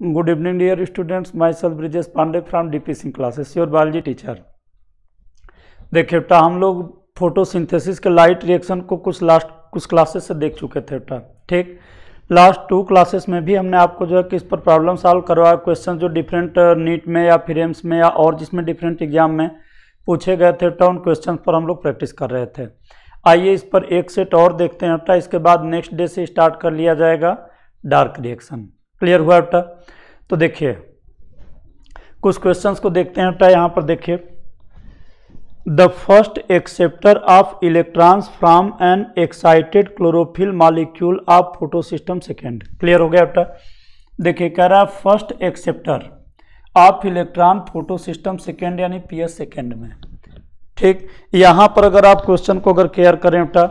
Good evening, dear students. Myself Brijesh Pandey from DP Singh classes, your biology teacher. देखिए बेटा हम लोग photosynthesis के लाइट रिएक्शन को कुछ लास्ट कुछ क्लासेस से देख चुके थे बेटा। ठीक? लास्ट टू क्लासेस में भी हमने आपको जो है कि इस पर प्रॉब्लम सॉल्व करवाया क्वेश्चन जो डिफरेंट नीट में या फिर एम्स में या और जिसमें डिफरेंट एग्ज़ाम में पूछे गए थे बेटा उन क्वेश्चन पर हम लोग प्रैक्टिस कर रहे थे। आइए इस पर एक सेट और देखते हैं बेटा। इसके बाद नेक्स्ट डे से स्टार्ट कर लिया जाएगा डार्क रिएक्शन क्लियर हुआ बेटा? तो देखिए, कुछ क्वेश्चंस को देखते हैं बेटा, यहाँ पर देखिए। The first acceptor of electrons from an excited chlorophyll molecule of photosystem second clear हो गया बेटा? देखिए, कह रहा है first acceptor of electron photosystem second यानी पी एस सेकेंड में। ठीक? यहाँ पर अगर आप क्वेश्चन को अगर केयर करें बेटा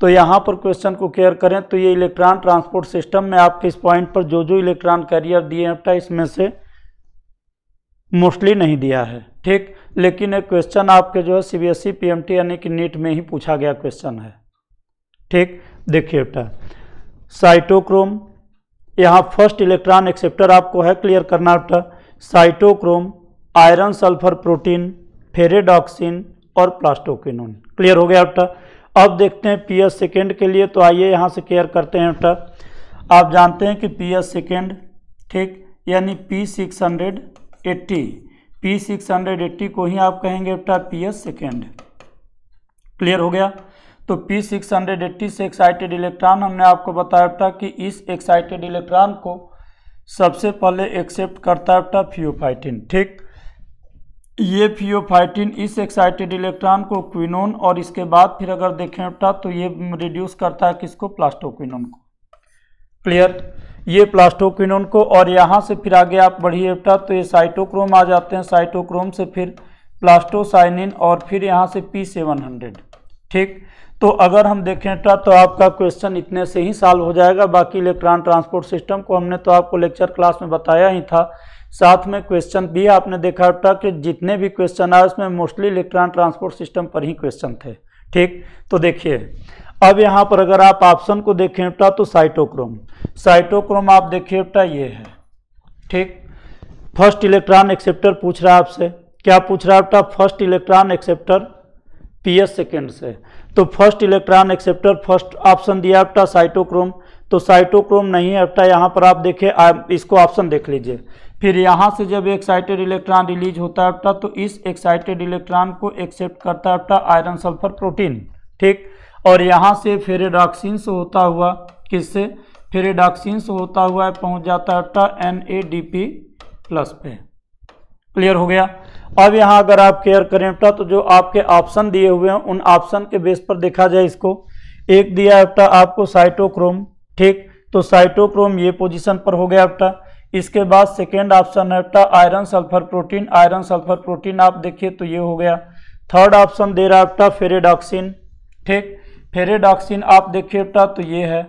तो यहाँ पर क्वेश्चन को केयर करें। तो ये इलेक्ट्रॉन ट्रांसपोर्ट सिस्टम में आपके इस पॉइंट पर जो जो इलेक्ट्रॉन कैरियर दिए हैं इसमें से मोस्टली नहीं दिया है। ठीक? लेकिन एक क्वेश्चन आपके जो है C B S E P M T यानी कि नीट में ही पूछा गया क्वेश्चन है। ठीक? देखिए बेटा साइटोक्रोम यहाँ फ़र्स्ट इलेक्ट्रॉन एक्सेप्टर आपको है क्लियर करना बेटा। Cytochrome iron sulphur protein ferredoxin और प्लास्टोकिनोन क्लियर हो गया बेटा? अब देखते हैं पी एस सेकेंड के लिए तो आइए यहाँ से केयर करते हैं बेटा आप जानते हैं कि पी एस सेकेंड ठीक, यानी P six hundred eighty P six hundred eighty को ही आप कहेंगे बेटा पी एस सेकेंड क्लियर हो गया? तो पी सिक्स हंड्रेड एट्टी से एक्साइटेड इलेक्ट्रॉन हमने आपको बताया बेटा कि इस एक्साइटेड इलेक्ट्रॉन को सबसे पहले एक्सेप्ट करता है बेटा ठीक? ये फियोफाइटिन इस एक्साइटेड इलेक्ट्रॉन को क्विनोन और इसके बाद फिर अगर देखें बेटा तो ये रिड्यूस करता है किसको? प्लास्टोक्विनोन को। क्लियर ये प्लास्टोक्विनोन को और यहाँ से फिर आगे आप बढ़िए बेटा तो ये साइटोक्रोम आ जाते हैं। साइटोक्रोम से फिर प्लास्टोसाइनिन और फिर यहाँ से पी सेवन हंड्रेड ठीक? तो अगर हम देखें बेटा तो आपका क्वेश्चन इतने से ही सॉल्व हो जाएगा। बाकी इलेक्ट्रॉन ट्रांसपोर्ट सिस्टम को हमने तो आपको लेक्चर क्लास में बताया ही था। साथ में क्वेश्चन भी आपने देखा बेटा कि जितने भी क्वेश्चन आए, उसमें मोस्टली इलेक्ट्रॉन ट्रांसपोर्ट सिस्टम पर ही क्वेश्चन थे। ठीक? तो देखिए, अब यहाँ पर अगर आप ऑप्शन को देखें बेटा तो साइटोक्रोम साइटोक्रोम आप देखिए बेटा ये है। ठीक? फ़र्स्ट इलेक्ट्रॉन एक्सेप्टर पूछ रहा है आपसे। क्या पूछ रहा है बेटा first electron acceptor P S second से। तो first electron acceptor first option दिया बेटा साइटोक्रोम तो साइटोक्रोम नहीं है बेटा यहाँ पर आप देखिए इसको ऑप्शन देख लीजिए। फिर यहाँ से जब एक्साइटेड इलेक्ट्रॉन रिलीज़ होता है बेटा तो इस एक्साइटेड इलेक्ट्रॉन को एक्सेप्ट करता है बेटा आयरन सल्फ़र प्रोटीन ठीक? और यहाँ से फेरेडॉक्सिन से होता हुआ किससे? फेरेडॉक्सिन से होता हुआ पहुँच जाता है बेटा N A D P. Plus पे क्लियर हो गया? अब यहाँ अगर आप केयर करें बेटा तो जो आपके ऑप्शन दिए हुए हैं, उन ऑप्शन के बेस पर देखा जाए इसको। एक दिया है आपको साइटोक्रोम ठीक? तो साइटोक्रोम ये पोजीशन पर हो गया बेटा इसके बाद सेकेंड ऑप्शन है iron sulphur protein iron sulphur protein आप देखिए तो ये हो गया। थर्ड ऑप्शन दे रहा है बेटा फेरेडॉक्सिन ठीक? फेरेडॉक्सिन आप देखिए तो ये है।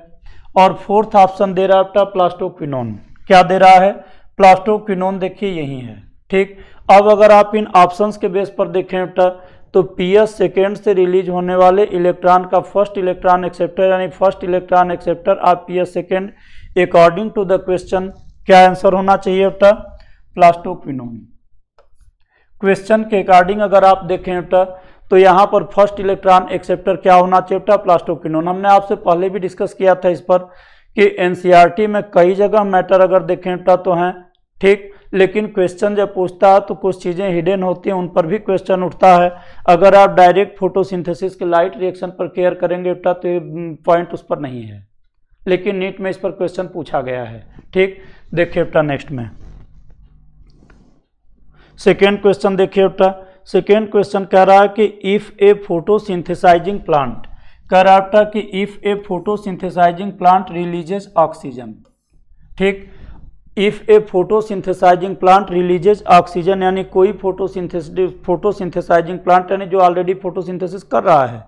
और फोर्थ ऑप्शन दे रहा है बेटा प्लास्टोक्विनोन क्या दे रहा है? प्लास्टोक्विनोन देखिए यही है, ठीक? अब अगर आप इन ऑप्शंस के बेस पर देखें बेटा तो पी एस सेकेंड से रिलीज़ होने वाले इलेक्ट्रॉन का फ़र्स्ट इलेक्ट्रॉन एक्सेप्टर यानी फ़र्स्ट इलेक्ट्रॉन एक्सेप्टर आप P S second according to the question क्या आंसर होना चाहिए बेटा प्लास्टोक्विनोन क्वेश्चन के अकॉर्डिंग अगर आप देखें बेटा तो यहाँ पर फ़र्स्ट इलेक्ट्रॉन एक्सेप्टर क्या होना चाहिए बेटा प्लास्टोक्विनोन हमने आपसे पहले भी डिस्कस किया था इस पर कि एनसीईआरटी में कई जगह मैटर अगर देखें बेटा तो हैं, ठीक, लेकिन क्वेश्चन जब पूछता है तो कुछ चीज़ें हिडन होती हैं, उन पर भी क्वेश्चन उठता है। अगर आप डायरेक्ट फोटोसिंथेसिस के लाइट रिएक्शन पर केयर करेंगे बेटा तो ये पॉइंट उस पर नहीं है। लेकिन नीट में इस पर क्वेश्चन पूछा गया है, ठीक। देखिए बेटा नेक्स्ट में। सेकेंड क्वेश्चन देखिए बेटा। सेकेंड क्वेश्चन कह रहा है कि इफ़ ए फोटोसिंथेसाइजिंग प्लांट कह रहा था कि if a photosynthesizing plant releases oxygen ठीक? If a photo photosynthesizing plant releases oxygen यानी कोई फोटोसिंथेस फोटोसिंथेसाइजिंग प्लांट यानी जो ऑलरेडी फोटोसिंथेसिस कर रहा है,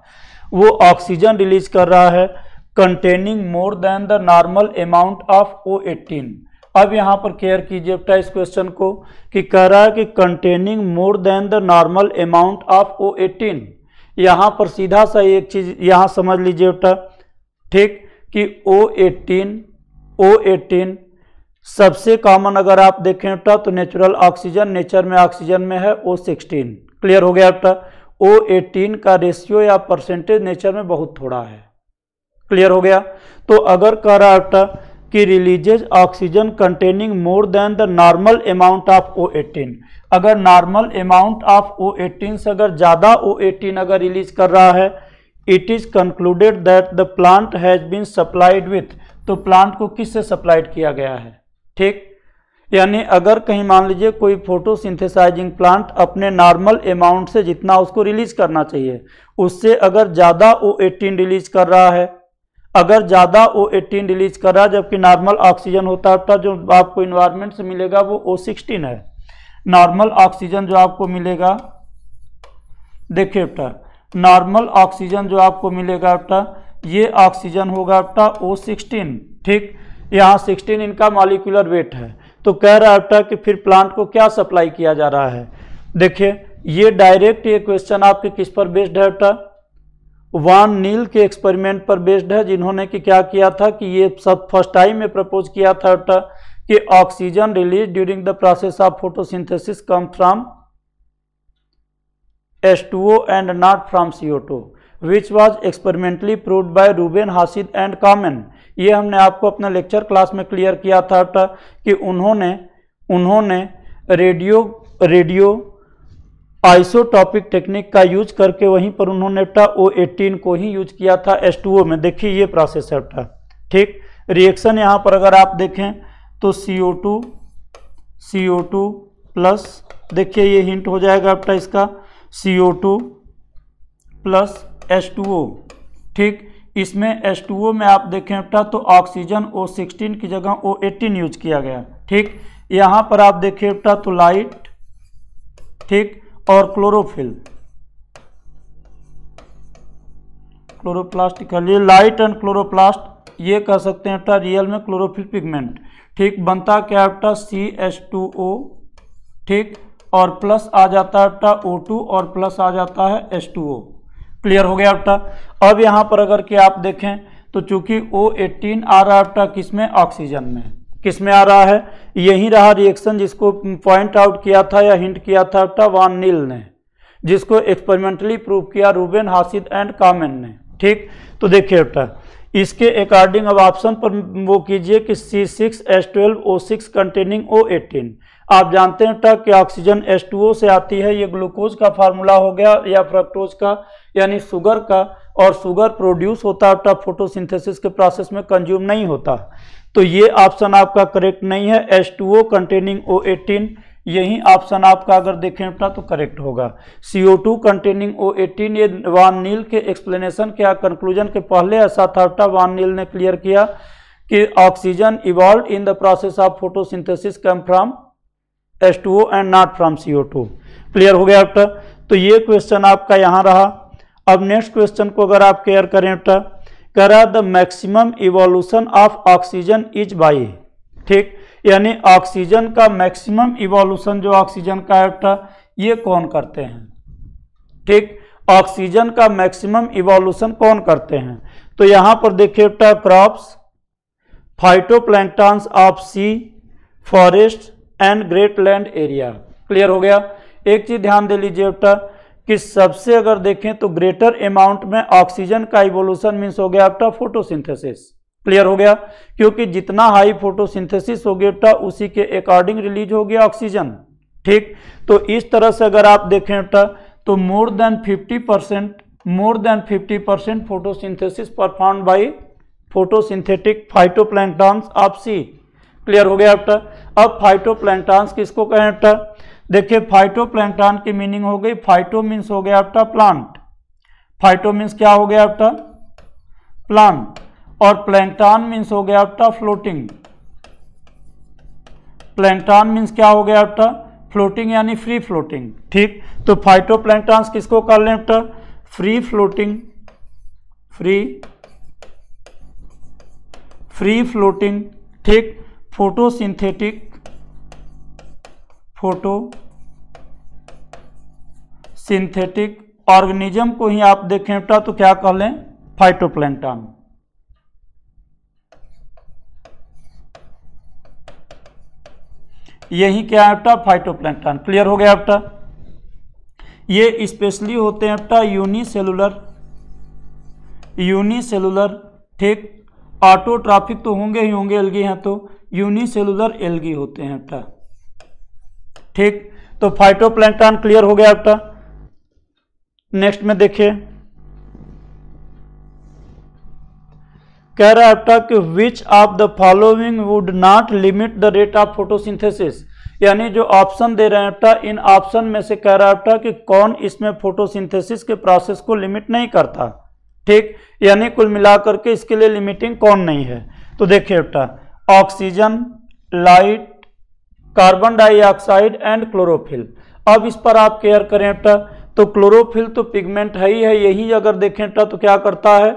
वो ऑक्सीजन रिलीज़ कर रहा है containing more than the normal amount of O eighteen अब यहाँ पर केयर कीजिए इस क्वेश्चन को कि कह रहा है कि containing more than the normal amount of O eighteen यहाँ पर सीधा सा एक चीज़ यहाँ समझ लीजिए बेटा। ठीक कि ओ एटीन ओ एटीन सबसे कॉमन अगर आप देखें बेटा तो नेचुरल ऑक्सीजन नेचर में ऑक्सीजन में है ओ सिक्सटीन क्लियर हो गया बेटा? ओ एटीन का रेशियो या परसेंटेज नेचर में बहुत थोड़ा है। क्लियर हो गया? तो अगर कह रहा बेटा कि releases oxygen containing more than the normal amount of O eighteen अगर normal amount of O eighteen से अगर ज़्यादा ओ एटीन अगर रिलीज़ कर रहा है it is concluded that the plant has been supplied with तो प्लांट को किस से सप्लाइड किया गया है? ठीक? यानी अगर कहीं मान लीजिए कोई फोटोसिंथेसाइजिंग प्लांट अपने नॉर्मल अमाउंट से जितना उसको रिलीज़ करना चाहिए, उससे अगर ज़्यादा ओ एटीन रिलीज़ कर रहा है अगर ज़्यादा ओ एटीन रिलीज़ कर रहा है, जबकि नॉर्मल ऑक्सीजन होता है जो आपको इन्वायरमेंट से मिलेगा वो ओ सिक्सटीन है। नॉर्मल ऑक्सीजन जो आपको मिलेगा, देखिए बेटा, नॉर्मल ऑक्सीजन जो आपको मिलेगा बेटा, ये ऑक्सीजन होगा बेटा ओ सिक्सटीन, ठीक? यहाँ सिक्सटीन इनका मॉलिकुलर वेट है। तो कह रहा है बेटा कि फिर प्लांट को क्या सप्लाई किया जा रहा है? देखिए, ये डायरेक्ट ये क्वेश्चन आपके किस पर बेस्ड है बेटा? वान नील के एक्सपेरिमेंट पर बेस्ड है, जिन्होंने कि क्या किया था कि ये सब फ़र्स्ट टाइम में प्रपोज किया था कि oxygen release during the process of photosynthesis come from H2O and not from CO2 which was experimentally proved by Ruben Hasid and Kamen ये हमने आपको अपने लेक्चर क्लास में क्लियर किया था कि उन्होंने उन्होंने रेडियो रेडियो आइसोटॉपिक टेक्निक का यूज़ करके वहीं पर उन्होंने टा ओ एटीन को ही यूज़ किया था, एस टू ओ में। देखिए ये प्रोसेस है ठीक? रिएक्शन यहाँ पर अगर आप देखें तो C O two C O two plus देखिए ये हिंट हो जाएगा आपका इसका। C O two plus S two O ठीक? इसमें एस टू ओ में आप देखें बेटा तो ऑक्सीजन ओ सिक्सटीन की जगह ओ एटीन यूज़ किया गया। ठीक? यहाँ पर आप देखें बेटा तो लाइट ठीक? और क्लोरोफिल। क्लोरोप्लास्ट कर लिए लाइट एंड क्लोरोप्लास्ट, ये कह सकते हैं बेटा रियल में क्लोरोफिल पिगमेंट। ठीक, बनता क्या बेटा सी एच टू ओ ठीक, और प्लस आ जाता है बेटा ओ टू और प्लस आ जाता है एच टू ओ क्लियर हो गया बेटा अब यहाँ पर अगर कि आप देखें तो चूँकि ओ एटीन आ रहा है बेटा किसमें? ऑक्सीजन में। किसमें आ रहा है? यही रहा रिएक्शन जिसको पॉइंट आउट किया था या हिंट किया था बेटा वान नील ने, जिसको एक्सपेरिमेंटली प्रूव किया रूबेन हासिद एंड कामेन ने। ठीक? तो देखिए बेटा, इसके अकॉर्डिंग अब ऑप्शन पर वो कीजिए कि C six S twelve O six containing O eighteen आप जानते हैं बेटा कि ऑक्सीजन एस टू ओ से आती है, ये ग्लूकोज का फार्मूला हो गया या फ्रक्टोज का, यानी शुगर का, और शुगर प्रोड्यूस होता है फोटोसिंथेसिस के प्रोसेस में कंज्यूम नहीं होता। तो ये ऑप्शन आपका करेक्ट नहीं है S two O containing O eighteen यही ऑप्शन आपका अगर देखें अपना तो करेक्ट होगा। C O two containing O eighteen ये वान नील के एक्सप्लेनेशन के कंक्लूजन के पहले बेटा वान नील ने क्लियर किया कि oxygen evolve in the process of photosynthesis come from S two O and not from C O two clear हो गया बेटा तो ये क्वेश्चन आपका यहाँ रहा। अब नेक्स्ट क्वेश्चन को अगर आप केयर करें बेटा करा the maximum evolution of oxygen is by ठीक? यानी ऑक्सीजन का मैक्सिमम इवोल्यूशन जो ऑक्सीजन का है ये कौन करते हैं? ठीक? ऑक्सीजन का मैक्सिमम इवोल्यूशन कौन करते हैं? तो यहाँ पर देखिए बेटा crops phytoplanktons of sea forest and great land area clear हो गया? एक चीज़ ध्यान दे लीजिए बेटा कि सबसे अगर देखें तो ग्रेटर अमाउंट में ऑक्सीजन का इवोल्यूशन मीन्स हो गया आपका फोटोसिंथेसिस क्लियर हो गया? क्योंकि जितना हाई फोटोसिंथेसिस हो गया उसी के अकॉर्डिंग रिलीज़ हो गया ऑक्सीजन ठीक? तो इस तरह से अगर आप देखें तो more than 50 percent more than 50 percent photosynthesis perform by photosynthetic phytoplanktons of sea clear हो गया बेटा अब फाइटोप्लैंक्टॉन्स किसको कहें देखिए फाइटोप्लैंक्टन की मीनिंग हो गई फाइटो मीन्स हो गया आपका प्लांट फाइटो मीन्स क्या हो गया आपका? प्लांट और प्लैंकटन मीन्स हो गया आपका फ्लोटिंग प्लैंकटन मीन्स क्या हो गया आपका? फ्लोटिंग यानी फ्री फ्लोटिंग ठीक? तो फाइटो किसको कर लें आपका? Free floating free free floating ठीक? फोटोसिंथेटिक फ़ोटो, सिंथेटिक ऑर्गेनिज्म को ही आप देखें, बेटा तो क्या कह लें? फाइटोप्लैंक्टन यही क्या है, बेटा? फाइटोप्लैंक्टन क्लियर हो गया, बेटा? ये स्पेशली होते हैं, बेटा, यूनिसेलुलर। यूनिसेलुलर, ठीक? ऑटोट्राफिक तो होंगे ही होंगे, एलगी हैं तो। यूनिसेलुलर एलगी होते हैं, बेटा। ठीक? तो फाइटोप्लैंक्टन क्लियर हो गया बेटा नेक्स्ट में देखिए। कह रहा है बेटा कि which of the following would not limit the rate of photosynthesis यानी जो ऑप्शन दे रहे हैं बेटा इन ऑप्शन में से कह रहा है बेटा कि कौन इसमें फोटोसिंथेसिस के प्रोसेस को लिमिट नहीं करता? ठीक? यानी कुल मिलाकर के इसके लिए लिमिटिंग कौन नहीं है? तो देखिए बेटा oxygen light carbon dioxide and chlorophyll. अब इस पर आप केयर करें बेटा तो क्लोरोफिल तो पिगमेंट है ही, है यही अगर देखें बेटा तो क्या करता है?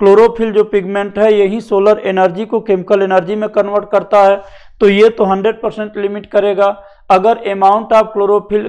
क्लोरोफिल जो पिगमेंट है, यही सोलर एनर्जी को केमिकल एनर्जी में कन्वर्ट करता है तो ये तो 100 परसेंट लिमिट करेगा। अगर amount of chlorophyll,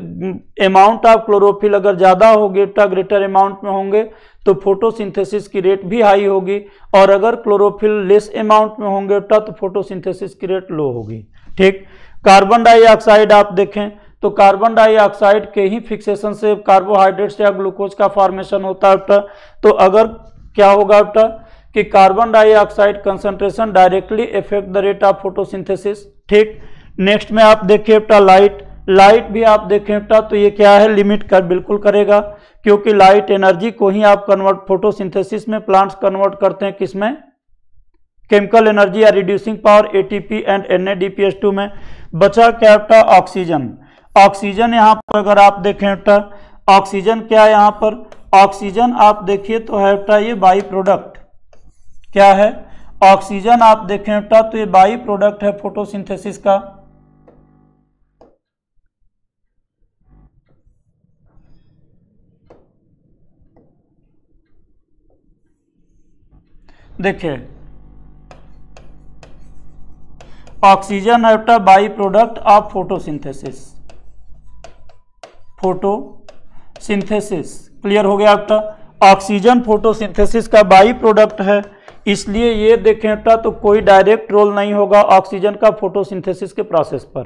amount of chlorophyll अगर ज़्यादा होगी ग्रेटर अमाउंट में होंगे तो फोटोसिंथेसिस की रेट भी हाई होगी। और अगर क्लोरोफिल लेस अमाउंट में होंगे, टा तो फोटोसिंथेसिस की रेट लो होगी। ठीक? कार्बन डाइऑक्साइड आप देखें तो कार्बन डाइऑक्साइड के ही फिक्सेशन से कार्बोहाइड्रेट्स या ग्लूकोज का फॉर्मेशन होता है तो अगर क्या होगा बेटा कि carbon dioxide concentration directly effect the rate of photosynthesis ठीक। नेक्स्ट में आप देखिए बेटा लाइट लाइट भी आप देखें बेटा तो ये क्या है? लिमिट कर बिल्कुल करेगा, क्योंकि लाइट एनर्जी को ही आप कन्वर्ट फोटोसिंथेसिस में प्लांट्स कन्वर्ट करते हैं, किसमें? केमिकल एनर्जी या reducing power ATP and N में। बचा क्या बेटा ऑक्सीजन? ऑक्सीजन यहाँ पर अगर आप देखें बेटा ऑक्सीजन क्या है यहाँ पर? ऑक्सीजन आप देखिए तो है बेटा ये बाई प्रोडक्ट क्या है? ऑक्सीजन आप देखें बेटा तो ये बाई प्रोडक्ट है फोटोसिंथेसिस का। देखिए ऑक्सीजन है बेटा by product of photosynthesis. Photosynthesis. Clear हो गया आपका? ऑक्सीजन फोटोसिंथेसिस का बाई प्रोडक्ट है। इसलिए ये देखें बेटा तो कोई डायरेक्ट रोल नहीं होगा ऑक्सीजन का फोटोसिंथेसिस के प्रोसेस पर।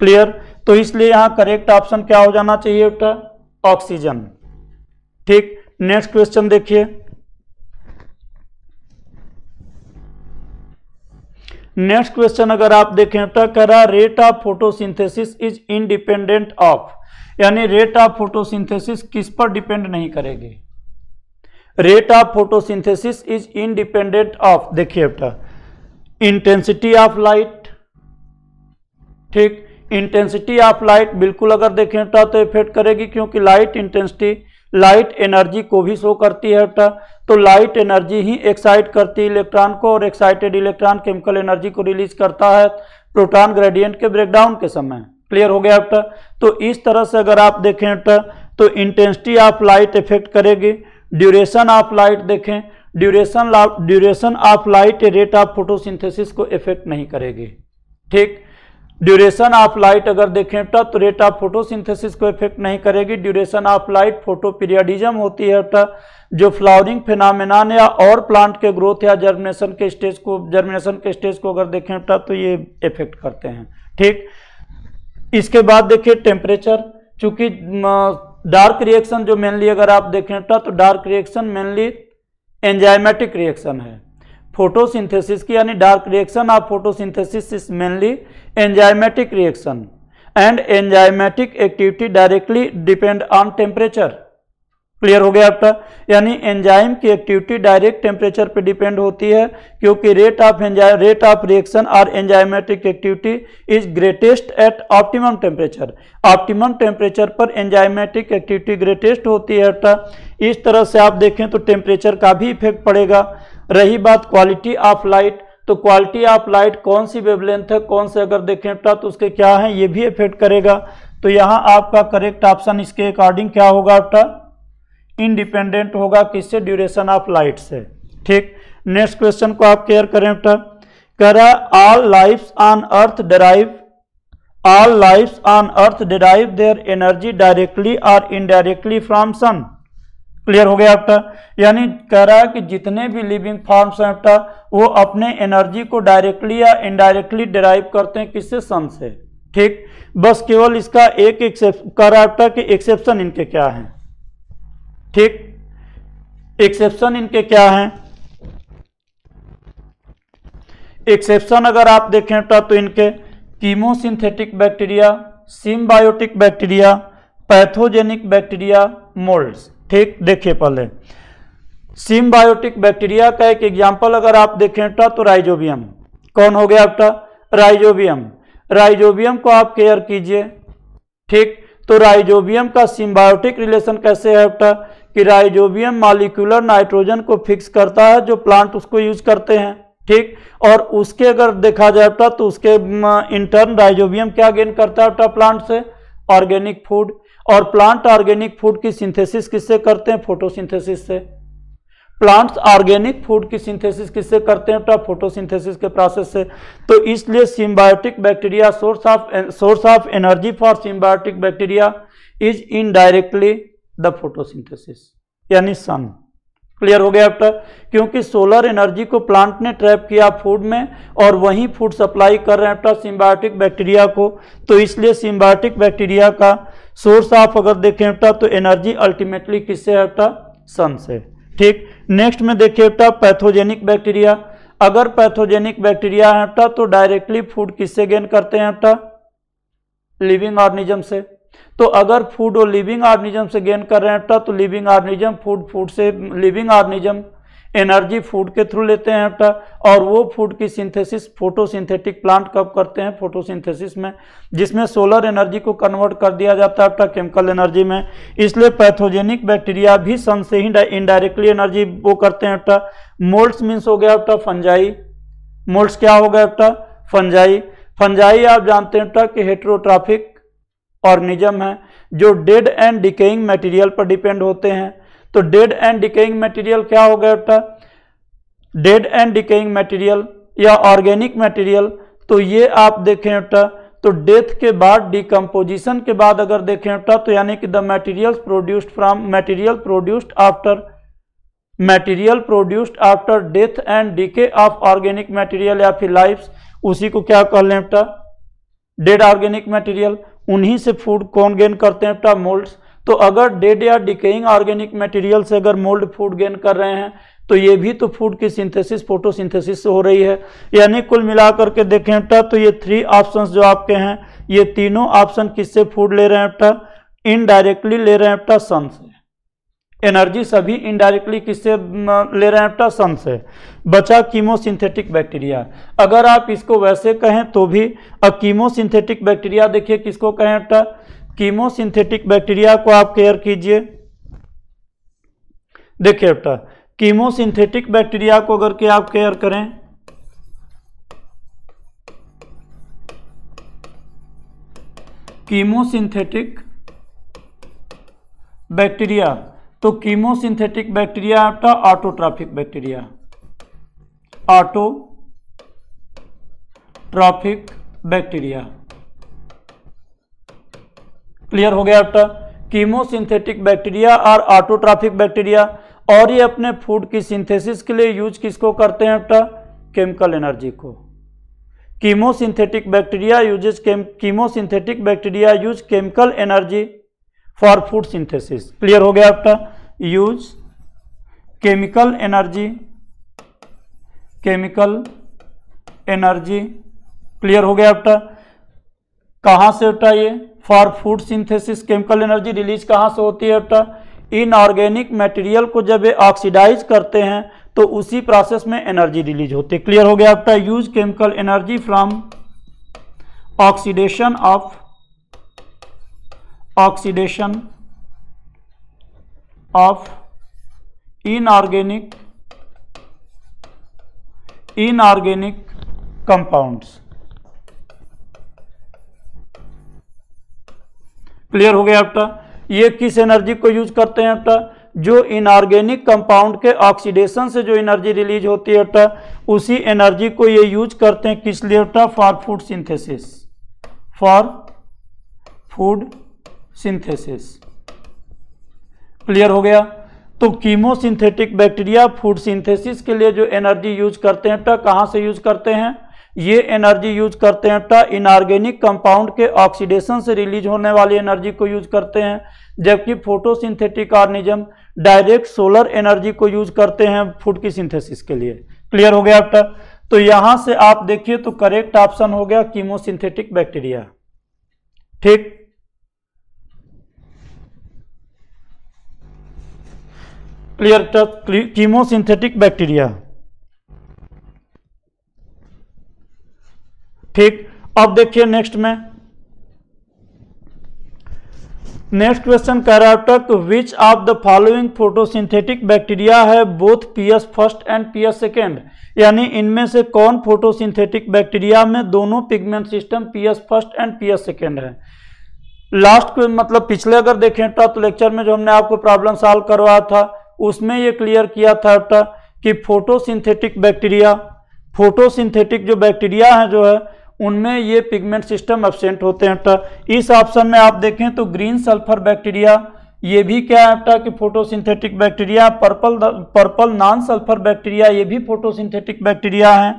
क्लियर? तो इसलिए यहाँ करेक्ट ऑप्शन क्या हो जाना चाहिए बेटा ऑक्सीजन। ठीक? नेक्स्ट क्वेश्चन देखिए। नेक्स्ट क्वेश्चन अगर आप देखें बेटा कह रहा rate of photosynthesis is independent of यानी रेट ऑफ़ फोटोसिंथेसिस किस पर डिपेंड नहीं करेगी? Rate of photosynthesis is independent of देखिए बेटा इंटेंसिटी ऑफ़ लाइट ठीक? इंटेंसिटी ऑफ़ लाइट बिल्कुल अगर देखें तो इफ़ेक्ट करेगी क्योंकि लाइट इंटेंसिटी लाइट एनर्जी को भी शो करती है बेटा। तो लाइट एनर्जी ही एक्साइट करती इलेक्ट्रॉन को और एक्साइटेड इलेक्ट्रॉन केमिकल एनर्जी को रिलीज़ करता है प्रोटॉन ग्रेडियंट के ब्रेकडाउन के समय। क्लियर हो गया बेटा तो इस तरह से अगर आप देखें तो इंटेंसिटी ऑफ़ लाइट इफ़ेक्ट करेगी, ड्यूरेशन ऑफ़ लाइट देखें, duration duration of light rate of photosynthesis को इफ़ेक्ट नहीं करेगी। ठीक? ड्यूरेशन ऑफ़ लाइट अगर देखें बेटा तो रेट ऑफ़ फोटोसिंथेसिस को इफ़ेक्ट नहीं करेगी, duration of light photoperiodism होती है बेटा जो फ्लावरिंग फिनामिनान या और प्लांट के ग्रोथ या जर्मिनेशन के स्टेज को जर्मिनेशन के स्टेज को अगर देखें बेटा तो ये इफ़ेक्ट करते हैं। ठीक? इसके बाद देखिए टेम्परेचर चूँकि डार्क रिएक्शन जो मेनली अगर आप देखें तो dark reaction mainly enzymatic reaction है। फोटोसिंथेसिस की, यानी dark reaction of photosynthesis is mainly enzymatic reaction and enzymatic activity directly depend on temperature clear हो गया आपका? यानी एंजाइम की एक्टिविटी डायरेक्ट टेम्परेचर पे डिपेंड होती है, क्योंकि rate of enzyme rate of reaction और enzymatic activity is greatest at optimum temperature optimum temperature पर एंजाइमेटिक एक्टिविटी ग्रेटेस्ट होती है इस तरह से आप देखें तो टेम्परेचर का भी इफ़ेक्ट पड़ेगा। रही बात क्वालिटी ऑफ़ लाइट तो क्वालिटी ऑफ़ लाइट कौन सी वेबलेंथ है, कौन से अगर देखें तो उसके क्या है, ये भी इफ़ेक्ट करेगा। तो यहाँ आपका करेक्ट ऑप्शन इसके अकॉर्डिंग क्या होगा आपका इंडिपेंडेंट होगा, किससे? ड्यूरेशन ऑफ़ लाइट से। ठीक? नेक्स्ट क्वेश्चन को आप केयर करें बेटा कह रहा all life on earth derive all life on earth derive their energy directly और इनडायरेक्टली फ्रॉम सन क्लियर हो गया आपका यानी कह रहा है कि जितने भी लिविंग फॉर्म्स हैं आपका वो अपने एनर्जी को डायरेक्टली या इनडायरेक्टली डिराइव करते हैं किससे? सन से। ठीक? बस केवल इसका एक एक्सेप्शन कर रहा था कि एक्सेप्शन इनके क्या हैं? ठीक? एक्सेप्शन इनके क्या हैं? एक्सेप्शन अगर आप देखें तो इनके chemosynthetic bacteria symbiotic bacteria pathogenic bacteria molds ठीक? देखिए पहले। सिम्बायोटिक बैक्टीरिया का एक एग्ज़ाम्पल अगर आप देखें तो राइजोबियम कौन हो गया आपका? राइजोबियम राइजोबियम को आप केयर कीजिए। ठीक? तो राइजोबियम का सिम्बायोटिक रिलेशन कैसे है आपका? कि राइजोबियम मालिकुलर नाइट्रोजन को फिक्स करता है, जो प्लांट उसको यूज़ करते हैं, ठीक? और उसके अगर देखा जाए तो उसके इंटर्न राइजोबियम क्या गेन करता है प्लांट से? ऑर्गेनिक फ़ूड और प्लांट ऑर्गेनिक फ़ूड की सिंथेसिस किससे करते हैं? फोटोसिंथेसिस से। प्लांट्स ऑर्गेनिक फ़ूड की सिंथेसिस किससे करते हैं फोटोसिंथेसिस के प्रोसेस से। तो इसलिए symbiotic bacteria source of source of energy for symbiotic bacteria is indirectly the photosynthesis, यानी सन। क्लियर हो गया तक क्योंकि सोलर एनर्जी को प्लांट ने ट्रैप किया फ़ूड में और वही फ़ूड सप्लाई कर रहे हैं सिम्बायोटिक बैक्टीरिया को। तो इसलिए सिम्बायोटिक बैक्टीरिया का सोर्स ऑफ़ अगर देखें तो एनर्जी अल्टीमेटली किससे है सन से। ठीक? नेक्स्ट में देखिए पैथोजेनिक बैक्टीरिया। अगर पैथोजेनिक बैक्टीरिया है तो डायरेक्टली फ़ूड किससे गेन करते हैं लिविंग ऑर्गेनिज्म से। तो अगर फ़ूड और लिविंग ऑर्गेनिज्म से गेन कर रहे हैं तो लिविंग ऑर्गेनिज्म फ़ूड फ़ूड से लिविंग ऑर्गेनिज्म एनर्जी फ़ूड के थ्रू लेते हैं हटा और वो फ़ूड की सिंथेसिस फोटोसिंथेटिक प्लांट कब करते हैं? फोटोसिंथेसिस में, जिसमें सोलर एनर्जी को कन्वर्ट कर दिया जाता है केमिकल एनर्जी में। इसलिए पैथोजेनिक बैक्टीरिया भी सन से ही इनडायरेक्टली एनर्जी वो करते हैं हटा मोल्ड्स मीन्स हो गया हटा फंजाई मोल्ड्स क्या हो गया हटा फंजाई फंजाई आप जानते हैं कि हेट्रोट्राफिक ऑर्गेनिज्म है, जो डेड एंड डिकेइंग मटेरियल पर डिपेंड होते हैं। तो डेड एंड डिकेइंग मटेरियल क्या हो गया बेटा? डेड एंड डिकेइंग मटेरियल या ऑर्गेनिक मटेरियल तो ये आप देखें बेटा तो डेथ के बाद डिकम्पोजिशन के बाद अगर देखें बेटा तो यानी कि the materials produced from material produced after material produced after death and decay of organic material या फिर लाइफ उसी को क्या कह लें बेटा? डेड ऑर्गेनिक मटेरियल उन्हीं से फ़ूड कौन गेन करते हैं? बेटा मोल्ड्स तो अगर डेड या डिकेइंग ऑर्गेनिक मटेरियल से अगर मोल्ड फ़ूड गेन कर रहे हैं तो ये भी तो फ़ूड की सिंथेसिस फोटोसिंथेसिस से हो रही है। यानी कुल मिलाकर के देखें बेटा तो ये थ्री ऑप्शन जो आपके हैं, ये तीनों ऑप्शन किससे फ़ूड ले रहे हैं? बेटा इनडायरेक्टली ले रहे हैं बेटा सन से। एनर्जी सभी इनडायरेक्टली किससे ले रहे हैं? बेटा सन से। बचा कीमोसिंथेटिक बैक्टीरिया अगर आप इसको वैसे कहें तो भी, अब कीमोसिंथेटिक बैक्टीरिया देखिए किसको कहें? बेटा कीमोसिंथेटिक बैक्टीरिया को आप केयर कीजिए। देखिए बेटा कीमोसिंथेटिक बैक्टीरिया को अगर के आप केयर करें कीमोसिंथेटिक बैक्टीरिया तो कीमोसिंथेटिक बैक्टीरिया आपका, autotrophic bacteria. Autotrophic bacteria. Clear हो गया आपका? कीमोसिंथेटिक बैक्टीरिया और ऑटोट्रॉफिक बैक्टीरिया, और ये अपने फ़ूड की सिंथेसिस के लिए यूज़ किसको करते हैं आपका? केमिकल एनर्जी को। Chemosynthetic bacteria uses chemosynthetic bacteria use chemical energy for food synthesis clear हो गया आपका? Use chemical energy chemical energy clear हो गया आपका? कहाँ से उठा ये? For food synthesis chemical energy release कहाँ से होती है बेटा इनऑर्गेनिक मटेरियल को जब ये ऑक्सीडाइज करते हैं तो उसी प्रोसेस में एनर्जी रिलीज़ होती है। क्लियर हो गया आपका? Use chemical energy from oxidation of oxidation of inorganic inorganic compounds clear हो गया आपका? ये किस एनर्जी को यूज़ करते हैं आपका? जो इनऑर्गेनिक कंपाउंड के ऑक्सीडेशन से जो एनर्जी रिलीज़ होती है आपका, उसी एनर्जी को ये यूज़ करते हैं किस लिए आपका? For food synthesis for food synthesis clear हो गया। तो कीमोसिंथेटिक बैक्टीरिया फ़ूड सिंथेसिस के लिए जो एनर्जी यूज़ करते हैं, टा कहाँ से यूज़ करते हैं? ये एनर्जी यूज़ करते हैं बेटा इनऑर्गेनिक कंपाउंड के ऑक्सीडेशन से रिलीज़ होने वाली एनर्जी को यूज़ करते हैं, जबकि photosynthetic organism direct solar energy को यूज़ करते हैं फ़ूड की सिंथेसिस के लिए। क्लियर हो गया बेटा तो यहाँ से आप देखिए तो करेक्ट ऑप्शन हो गया कीमोसिंथेटिक बैक्टीरिया। ठीक? क्लियर कीमोसिंथेटिक बैक्टीरिया ठीक, अब देखिए नेक्स्ट में। नेक्स्ट क्वेश्चन कह रहा तो which of the following photosynthetic bacteria है both PS first and PS second यानी इनमें से कौन फोटोसिंथेटिक बैक्टीरिया में दोनों pigment system PS first and PS second है? लास्ट मतलब पिछले अगर देखें तो लेक्चर में जो हमने आपको प्रॉब्लम सॉल्व करवाया था उसमें ये क्लियर किया था कि फोटोसिंथेटिक बैक्टीरिया फोटोसिंथेटिक जो बैक्टीरिया है जो है, उनमें ये पिगमेंट सिस्टम एबसेंट होते हैं टा इस ऑप्शन में आप देखें तो ग्रीन सल्फ़र बैक्टीरिया ये भी क्या है टा कि photosynthetic bacteria purple purple non sulphur bacteria ये भी फोटोसिंथेटिक बैक्टीरिया हैं।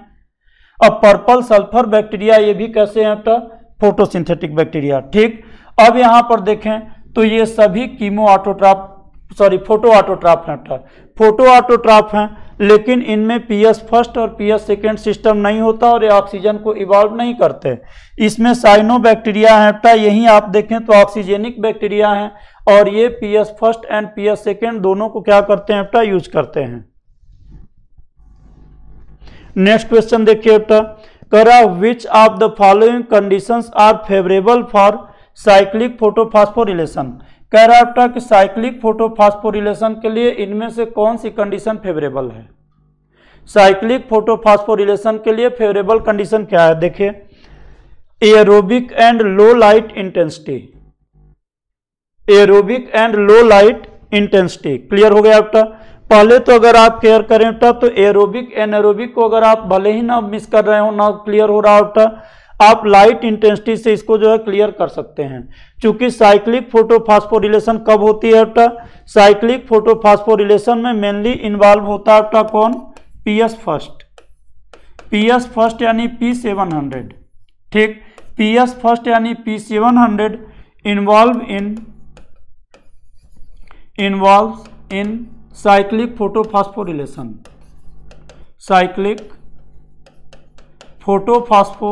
अब पर्पल सल्फ़र बैक्टीरिया ये भी कैसे हैं टा फोटोसिंथेटिक बैक्टीरिया ठीक। अब यहाँ पर देखें तो ये सभी chemoautotroph sorry, photoautotroph हैं फ़ोटो ऑटोट्राफ हैं, लेकिन इनमें पीएस फ़र्स्ट और पीएस सेकेंड सिस्टम नहीं होता और ये ऑक्सीजन को इवॉल्व नहीं करते। इसमें साइनो बैक्टीरिया है यही आप देखें तो ऑक्सीजेनिक बैक्टीरिया हैं, और ये PS first and PS second दोनों को क्या करते हैं बेटा यूज़ करते हैं। नेक्स्ट क्वेश्चन देखिए बेटा करा which of the following conditions are favourable for cyclic photophosphorylation कह रहा है कि साइक्लिक फोटोफॉस्फोरिलेशन के लिए इनमें से कौन सी कंडीशन फेवरेबल है? साइक्लिक फोटोफॉस्फोरिलेशन के लिए फेवरेबल कंडीशन क्या है? देखिए aerobic and low light intensity aerobic and low light intensity clear हो गया आपका? पहले तो अगर आप केयर करें तो एरोबिक एनएरोबिक को अगर आप भले ही ना मिस कर रहे हो, ना क्लियर हो रहा होता आप लाइट इंटेंसिटी से इसको जो है क्लियर कर सकते हैं। क्योंकि साइक्लिक फोटोफास्फोरिलेशन कब होती है आपका? साइक्लिक फोटोफास्फोरिलेशन में मेनली इन्वॉल्व होता है आपका कौन? पीएस फ़र्स्ट पीएस फ़र्स्ट यानी पी सेवन हंड्रेड ठीक? पीएस फ़र्स्ट यानी P seven hundred involve in involve in cyclic photophosphorylation cyclic photophospho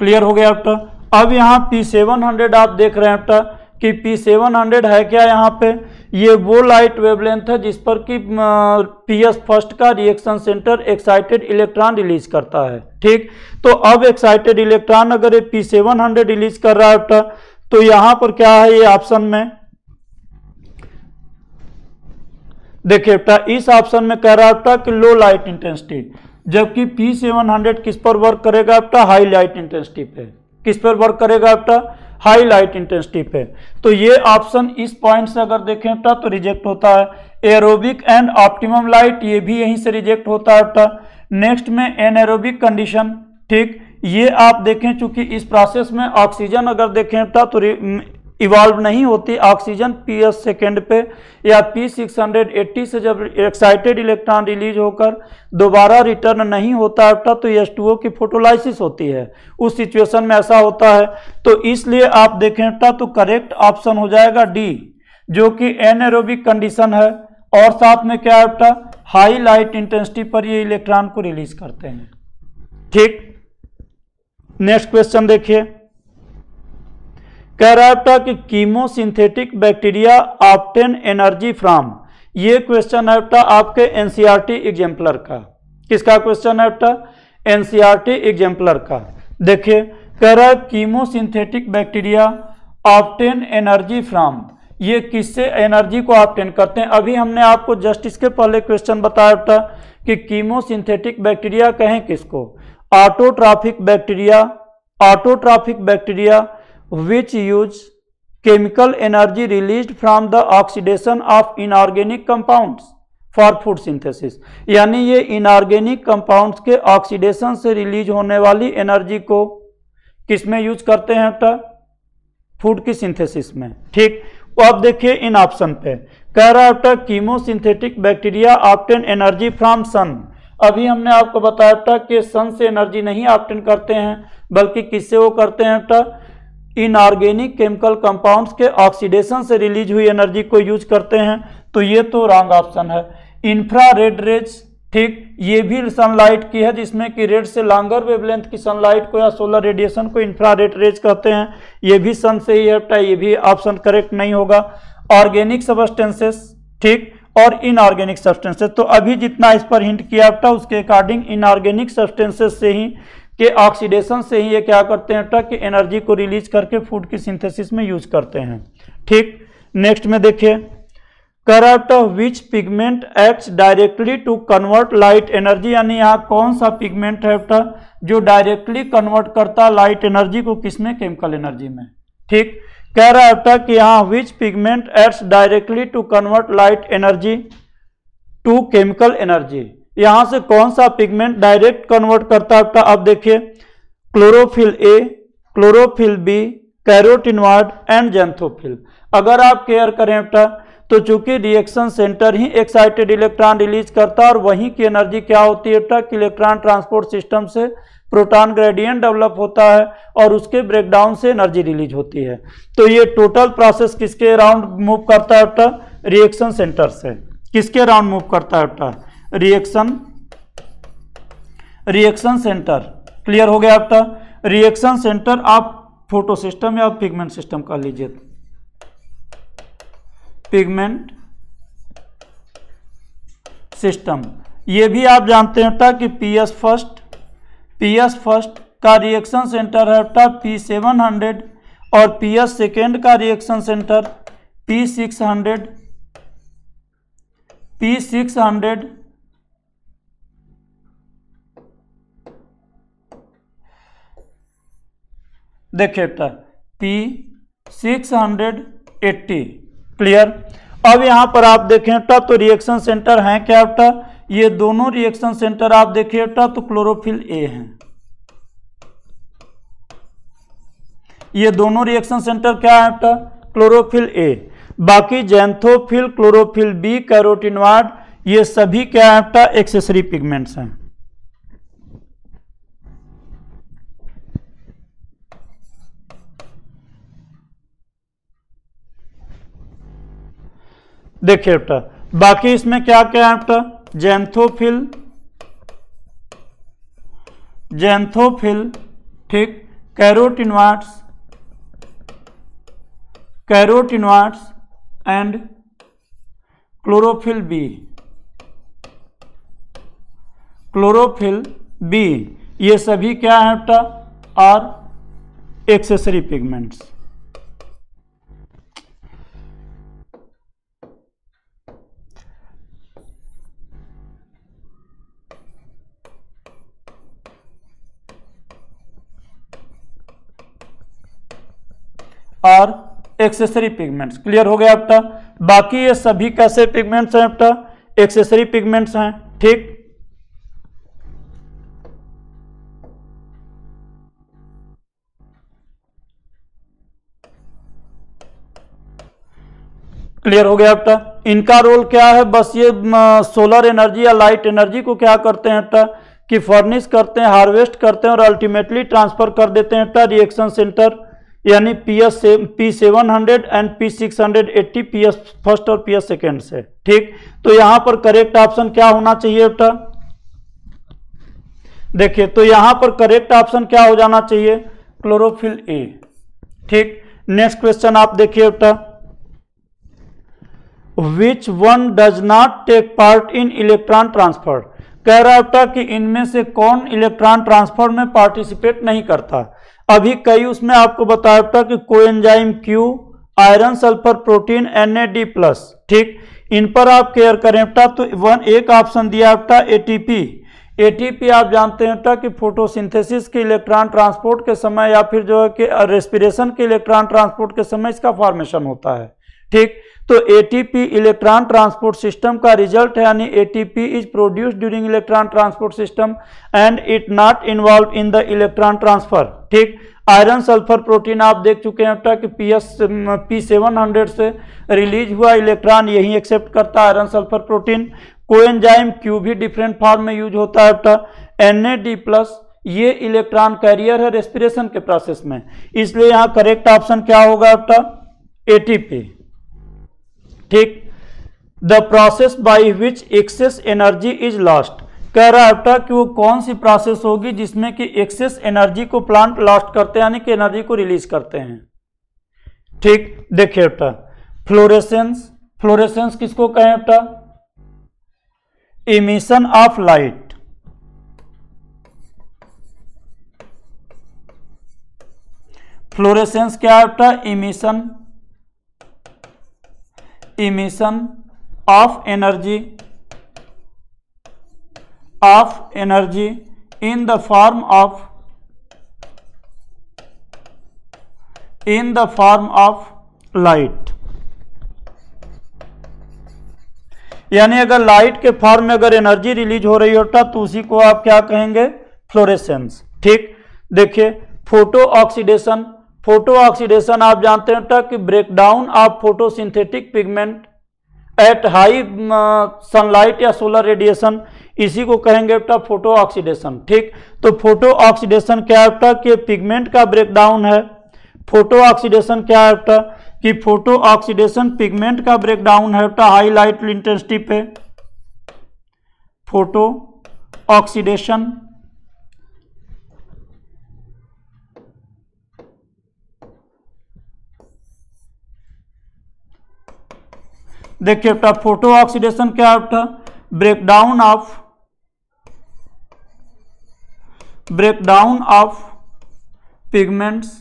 clear हो गया आपका अब यहाँ पी सेवन हंड्रेड आप देख रहे हैं आपका कि पी सेवन हंड्रेड है क्या यहाँ पे? ये वो लाइट वेवलेंथ है जिस पर कि पी एस फ़र्स्ट का reaction centre excited electron release करता है, ठीक? तो अब एक्साइटेड इलेक्ट्रॉन अगर ये पी सेवन हंड्रेड रिलीज़ कर रहा है तो यहाँ पर क्या है ये ऑप्शन में? देखिए इस ऑप्शन में कह रहा है कि लो लाइट इंटेंसिटी जबकि पी सेवन हंड्रेड किस पर वर्क करेगा आपका? हाई लाइट इंटेंसिटी पे। किस पर वर्क करेगा आपका? हाई लाइट इंटेंसिटी पे। तो ये ऑप्शन इस पॉइंट से अगर देखें आपका तो रिजेक्ट होता है। एरोबिक एंड ऑप्टिमम लाइट ये भी यहीं से रिजेक्ट होता है आपका। नेक्स्ट में एन एनएरोबिक कंडीशन ठीक? ये आप देखें, चूँकि इस प्रोसेस में ऑक्सीजन अगर देखें आपका तो इवॉल्व नहीं होती ऑक्सीजन पी एस सेकेंड पे या पी सिक्स हंड्रेड एट्टी से जब एक्साइटेड इलेक्ट्रॉन रिलीज़ होकर दोबारा रिटर्न नहीं होता है तो एस टू ओ की फोटोलाइसिस होती है। उस सिचुएशन में ऐसा होता है। तो इसलिए आप देखें तो करेक्ट ऑप्शन हो जाएगा डी जो कि एनएरोबिक कंडीशन है। और साथ में क्या है हाई लाइट इंटेंसिटी पर ये इलेक्ट्रॉन को रिलीज़ करते हैं। ठीक? नेक्स्ट क्वेश्चन देखिए। कह रहा था कि chemosynthetic bacteria obtain energy from ये क्वेश्चन है बेटा आपके एनसीईआरटी एग्जाम्पलर का। किसका क्वेश्चन है बेटा एनसीईआरटी एग्जाम्पलर का। देखिए, कह रहा है chemosynthetic bacteria obtain energy from ये किससे एनर्जी को ऑप्टेन करते हैं? अभी हमने आपको जस्ट इसके पहले क्वेश्चन बताया था कि कीमोसिंथेटिक बैक्टीरिया कहें किसको? Autotrophic bacteria autotrophic bacteria which use chemical energy released from the oxidation of inorganic compounds for food synthesis यानी ये इनऑर्गेनिक कंपाउंड्स के ऑक्सीडेशन से रिलीज़ होने वाली एनर्जी को किसमें यूज़ करते हैं बेटा फ़ूड की सिंथेसिस में। ठीक? अब देखिए इन ऑप्शन पे। कह रहा है बेटा chemosynthetic bacteria obtain energy from sun अभी हमने आपको बताया था कि सन से एनर्जी नहीं ऑप्टेन करते हैं, बल्कि किससे वो करते हैं बेटा इनऑर्गेनिक केमिकल कंपाउंड्स के ऑक्सीडेशन से रिलीज़ हुई एनर्जी को यूज़ करते हैं तो ये तो रॉन्ग ऑप्शन है। इंफ्रा रेड रेज ठीक, ये भी सनलाइट की है, जिसमें कि रेड से लॉन्गर वेवलेंथ की सनलाइट को या सोलर रेडिएशन को इंफ्रा रेड रेज कहते हैं। ये भी सन से ही है ये भी ऑप्शन करेक्ट नहीं होगा। ऑर्गेनिक सब्सटेंसेस ठीक, और इनऑर्गेनिक सब्सटेंसेस तो अभी जितना इस पर हिंट किया था उसके अकॉर्डिंग इनऑर्गेनिक सब्सटेंसेस से ही के ऑक्सीडेशन से ही ये क्या करते हैं कि एनर्जी को रिलीज़ करके फ़ूड की सिंथेसिस में यूज़ करते हैं। ठीक नेक्स्ट में देखिए। Corrupt which pigment acts directly to convert light energy यानी यहाँ कौन सा पिगमेंट है जो डायरेक्टली कन्वर्ट करता लाइट एनर्जी को किसमें? केमिकल एनर्जी में। ठीक, कह रहा है कि यहाँ which pigment acts directly to convert light energy to chemical energy यहाँ से कौन सा पिगमेंट डायरेक्ट कन्वर्ट करता है आपका? अब देखिए chlorophyll a chlorophyll b carotenoid and xanthophyll अगर आप केयर करें बेटा तो चूँकि रिएक्शन सेंटर ही एक्साइटेड इलेक्ट्रॉन रिलीज़ करता है और वहीं की एनर्जी क्या होती है बेटा कि इलेक्ट्रॉन ट्रांसपोर्ट सिस्टम से प्रोटॉन ग्रेडियंट डेवलप होता है और उसके ब्रेकडाउन से एनर्जी रिलीज़ होती है। तो ये टोटल प्रोसेस किसके अराउंड मूव करता है बेटा रिएक्शन सेंटर से। किसके अराउंड मूव करता है बेटा रिएक्शन रिएक्शन सेंटर क्लियर हो गया आपका? रिएक्शन सेंटर आप फ़ोटो सिस्टम या पिगमेंट सिस्टम कर लीजिए। पिगमेंट सिस्टम ये भी आप जानते हैं कि P S first P S first का रिएक्शन सेंटर है बेटा पी सेवन हंड्रेड और पी एस सेकेंड का reaction centre P six hundred P six hundred देखिए बेटा P six hundred eighty clear अब यहाँ पर आप देखें बेटा तो रिएक्शन सेंटर है क्या बेटा? ये दोनों रिएक्शन सेंटर आप देखिए बेटा तो क्लोरोफिल ए हैं। ये दोनों रिएक्शन सेंटर क्या है बेटा? क्लोरोफिल ए बाकी जेंथोफिल क्लोरोफिल बी कैरोटिनवाड ये सभी क्या है बेटा? एक्सेसरी पिगमेंट्स हैं। देखिए बेटा, बाकी इसमें क्या क्या है बेटा? जेंथोफिल जेंथोफिल, ठीक, carotenoids carotenoids and chlorophyll B. Chlorophyll B, ये सभी क्या है बेटा? Are accessory pigments. और एक्सेसरी पिगमेंट्स क्लियर हो गया आपका? बाकी ये सभी कैसे पिगमेंट्स हैं आपका? एक्सेसरी पिगमेंट्स हैं, ठीक? क्लियर हो गया आपका? इनका रोल क्या है? बस ये सोलर एनर्जी या लाइट एनर्जी को क्या करते हैं आपका? कि फर्निश करते हैं हार्वेस्ट करते हैं और अल्टीमेटली ट्रांसफ़र कर देते हैं रिएक्शन सेंटर यानी पी एस से P seven hundred and P six hundred eighty P S first और पी एस सेकेंड से, ठीक? तो यहाँ पर करेक्ट ऑप्शन क्या होना चाहिए बेटा? देखिए तो यहाँ पर करेक्ट ऑप्शन क्या हो जाना चाहिए? क्लोरोफिल ए ठीक? नेक्स्ट क्वेश्चन आप देखिए बेटा। Which one does not take part in electron transfer कह रहा है कि इनमें से कौन इलेक्ट्रॉन ट्रांसफ़र में पार्टिसिपेट नहीं करता? अभी कई उसमें आपको बताया था कि coenzyme Q iron, sulphur, protein NAD plus ठीक? इन पर आप केयर करें बेटा तो वन, एक ऑप्शन दिया बेटा एटीपी एटीपी आप जानते हैं बेटा कि फोटोसिंथेसिस के इलेक्ट्रॉन ट्रांसपोर्ट के समय या फिर जो है कि रेस्पिरेशन के इलेक्ट्रॉन ट्रांसपोर्ट के समय इसका फॉर्मेशन होता है, ठीक? तो एटीपी इलेक्ट्रॉन ट्रांसपोर्ट सिस्टम का रिज़ल्ट है, यानी ATP is produced during electron transport system and it not involve in the electron transfer ठीक? आयरन सल्फ़र प्रोटीन आप देख चुके हैं बेटा कि P S P seven hundred से रिलीज़ हुआ इलेक्ट्रॉन यही एक्सेप्ट करता है iron sulphur protein coenzyme Q भी डिफरेंट फॉर्म में यूज़ होता है बेटा एन ए डी प्लस ये इलेक्ट्रॉन कैरियर है रेस्पिरेशन के प्रोसेस में। इसलिए यहाँ करेक्ट ऑप्शन क्या होगा बेटा एटीपी ठीक। The process by which excess energy is lost कह रहा है कि वो कौन सी प्रोसेस होगी जिसमें कि एक्सेस एनर्जी को प्लांट लॉस्ट करते हैं, यानी कि एनर्जी को रिलीज़ करते हैं। ठीक, देखिए बेटा फ्लोरेसेंस फ्लोरेसेंस किसको कहें बेटा इमिशन ऑफ़ लाइट फ्लोरेसेंस क्या है बेटा emission emission of energy of energy in the form of in the form of light यानी अगर लाइट के फॉर्म में अगर एनर्जी रिलीज़ हो रही होता तो उसी को आप क्या कहेंगे? फ्लोरेसेंस ठीक? देखिए फ़ोटो ऑक्सीडेशन फ़ोटो ऑक्सीडेशन आप जानते हैं कि breakdown of photosynthetic pigment at high sunlight या सोलर रेडिएशन इसी को कहेंगे फ़ोटो ऑक्सीडेशन ठीक? तो फ़ोटो ऑक्सीडेशन क्या है बेटा कि पिगमेंट का ब्रेकडाउन है। फ़ोटो ऑक्सीडेशन क्या है कि फ़ोटो ऑक्सीडेशन पिगमेंट का ब्रेकडाउन है हाई लाइट इंटेंसिटी पे। फ़ोटो ऑक्सीडेशन देखिए बेटा फ़ोटो ऑक्सीडेशन क्या है बेटा? Breakdown of breakdown of pigments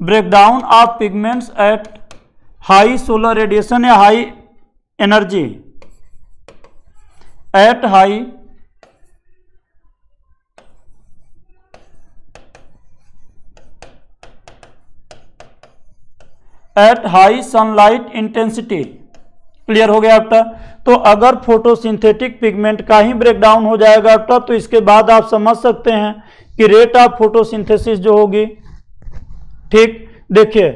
breakdown of pigments at high solar radiation या high energy at high at high sunlight intensity clear हो गया बेटा तो अगर फोटोसिंथेटिक पिगमेंट का ही ब्रेकडाउन हो जाएगा बेटा तो इसके बाद आप समझ सकते हैं कि रेट ऑफ़ फोटोसिंथेसिस जो होगी, ठीक? देखिए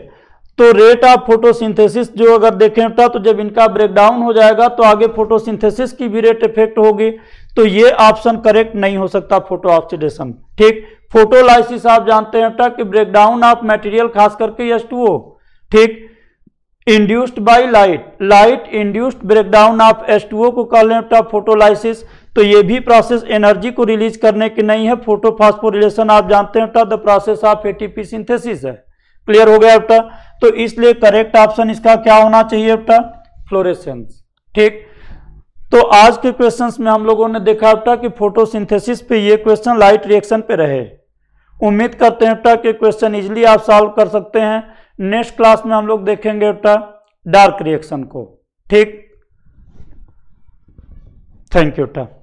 तो रेट ऑफ़ फोटोसिंथेसिस जो अगर देखें बेटा तो जब इनका ब्रेकडाउन हो जाएगा तो आगे फोटोसिंथेसिस की भी रेट इफ़ेक्ट होगी तो ये ऑप्शन करेक्ट नहीं हो सकता फ़ोटो ऑक्सीडेशन ठीक? फोटोलाइसिस आप जानते हैं बेटा कि ब्रेकडाउन ऑफ़ मटेरियल खास करके एस ठीक? Induced by light light induced breakdown of S को कह लें फोटोलाइसिस। तो ये भी प्रोसेस एनर्जी को रिलीज़ करने की नहीं है। फोटोफॉस्फोरिलेशन आप जानते हैं the process of ATP synthesis है। क्लियर हो गया बेटा तो इसलिए करेक्ट ऑप्शन इसका क्या होना चाहिए बेटा फ्लोरेसेंस ठीक? तो आज के क्वेश्चंस में हम लोगों ने देखा बेटा कि फोटोसिंथेसिस पे ये क्वेश्चन लाइट रिएक्शन पे रहे। उम्मीद करते हैं बेटा कि क्वेश्चन इजिली आप सॉल्व कर सकते हैं। नेक्स्ट क्लास में हम लोग देखेंगे बेटा डार्क रिएक्शन को। ठीक? थैंक यू बेटा।